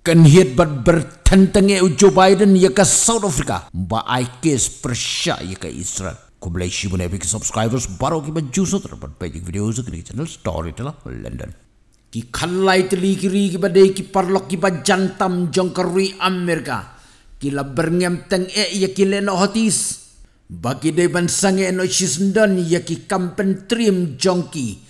kan hiat bat bertentang e Joe Biden ya ke South Africa? Ba ai kes persya ya ke Israel? Ko blai shi bune big subscribers baro ki ba juso ter bat page videos ke channel story tela London. Ki khalai teli kiri ki ba dei ki parlok ki ba jantam jong kerui Amerika. Ki la berngem teng e ya ki leno hotis. Bagi dei ban sange no shisndon ya ki kampen trim jongki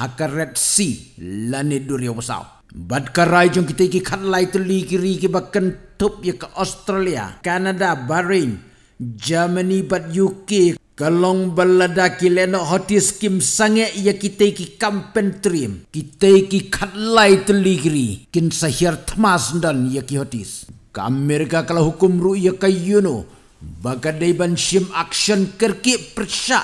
hakaret si lani duri wasau. Bad karai jong kita iki khat lai teli kiri ki bakan tup ya ke Australia, Canada, Bahrain, Germany, bad UK, kalong balada ki leno hotis kim sange ya kita iki kampen trim. Kita iki khat lai teli kiri, kin sahir tmas dan ya ki hotis. Ka Amerika kalau hukum ru ya ka yuno, bagadai ban shim action kerki persya,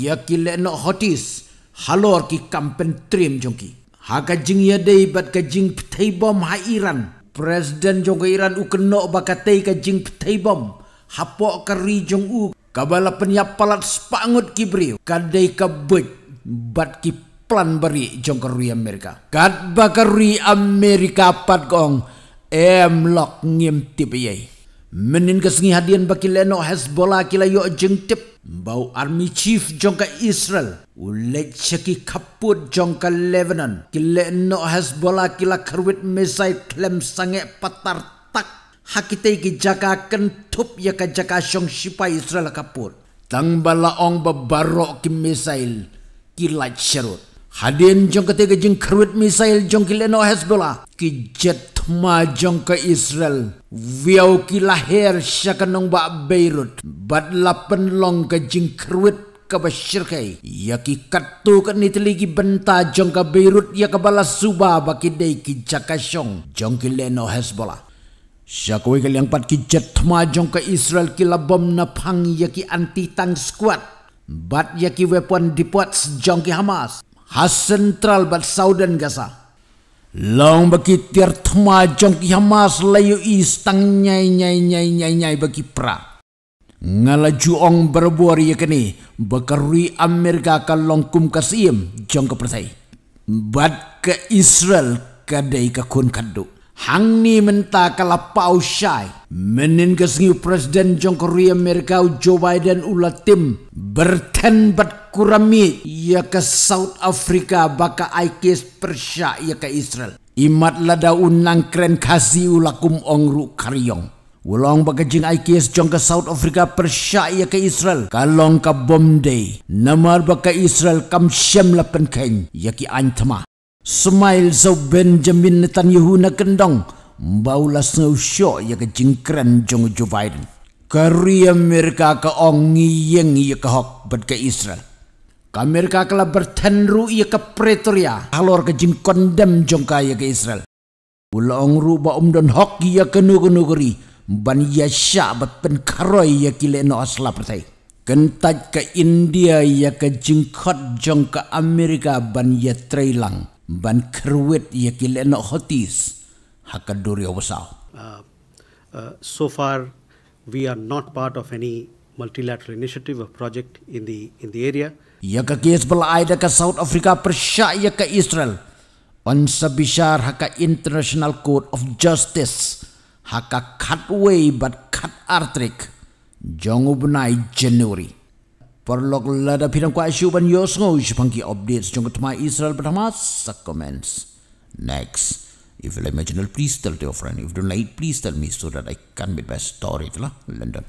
ya ki leno hotis halor ki kampen trim jongki haga jing ya dei bat ka jing pthai bom ha iran. Presiden jong iran u keno ba ka tei ka jing pthai bom. Hapo ka ri jong u kabala penyap palat spangut ki bri ka dei ka but bat ki plan bari jong ka ri amerika. Kat ba ka ri amerika pat gong em lok ngim tip ye menin ka singi hadian baki leno hezbollah kila yo jing tip bau army chief jongka Israel. Ulet cheki kaput jongka Lebanon. Kile no Hezbollah kila karwit mesai klem sange patar tak. Hakite ki jaka kentup ya ka jaka shong shipa Israel kaput. Tang bala ong babaro ki mesail kila sherut hadin jongka tega jing karwit mesail jong kile no Hezbollah. Ki jet ma jong ke Israel. Viau ki lahir syakanong ba Beirut. Bat lapen long ke jing krut ke bashir kai ya ki katu ke ni teligi benta jong ke Beirut ya ke balas suba ba ki dei ki jakashong jong ki leno Hezbollah. Syakwe ke liang pat ki jet ma jong ke Israel ki labom na pang ya ki anti tank squad. Bat ya ki weapon depots jong ki Hamas has central bat Southern Gaza Long bagi tiar thma jong ki hamas layu is tang nyai nyai nyai nyai nyai bagi pra. Ngala juong berbuari ya kini bakarui Amerika ka long kum kasim jong ke pertai. Bad ke Israel kadai ka kun kadu. Hang ni menta kala pau syai. Menin ke sengi Presiden Jong Korea Amerika Joe Biden ula tim berten bat kurami ia ke South Africa baka aikes Persia ia ke Israel. Imat lada unang kren kasih ulakum ongru karyong. Ulang baka jing aikes jong ke South Africa Persia ia ke Israel. Kalong ka bom day. Namar baka Israel kam syem lapen kain ia ki antama. Smile so Benjamin Netanyahu na kendong. Baula snow show ia ke jing kren jong Joe Biden. Kari Amerika ke ong ngiyeng ia ke hok bad ke Israel. Amerika kala bertenru ia ke Pretoria. Halor ke jing kondem jongka ia ke Israel. Ulang ru ba umdon hok ia ke nugu-nuguri. Ban ia syak bat pen karoi ia kile no asla pertai. Kentaj ke India ia ke jing kot jongka Amerika ban ia trailang. Ban kerwit ia kile no hotis. Haka duri awasau. Uh, uh, so far, we are not part of any multilateral initiative or project in the in the area. Ya ke kes belai ke South Africa persyak ya ke Israel. On sebisar haka International Court of Justice haka cutway but cut artrik jongu benai January. Perlok lada pidang kwa isu ban yosngo jepangki updates jongu tma Israel pertama sa comments. Next. If you like my channel, please tell to your friend. If you don't like, please tell me so that I can be best story. London.